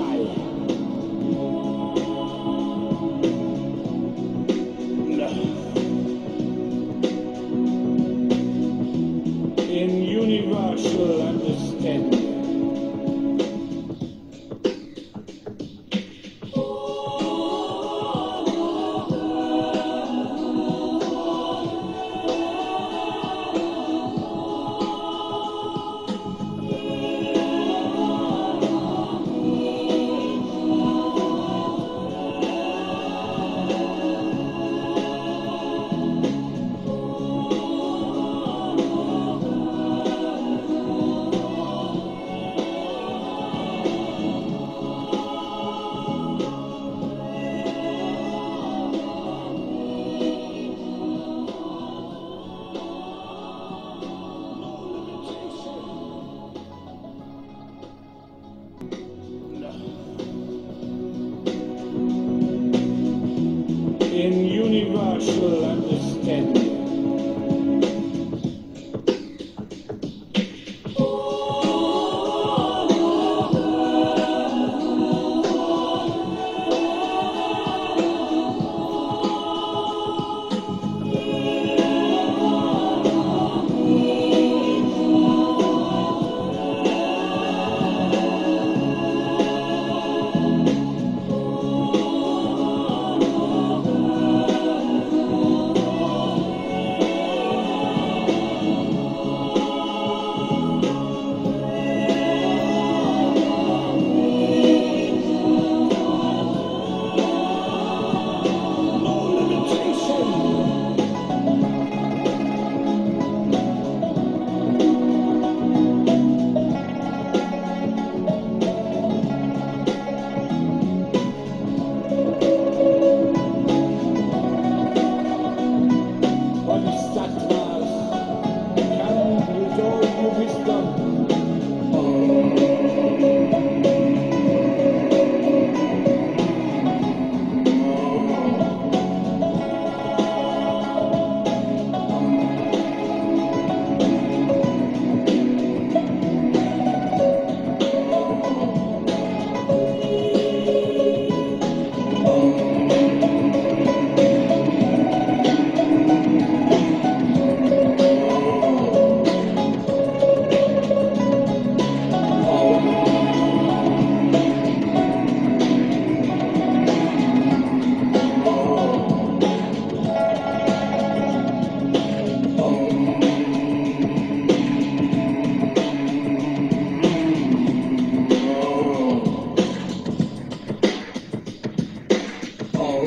ใจ in universal understanding.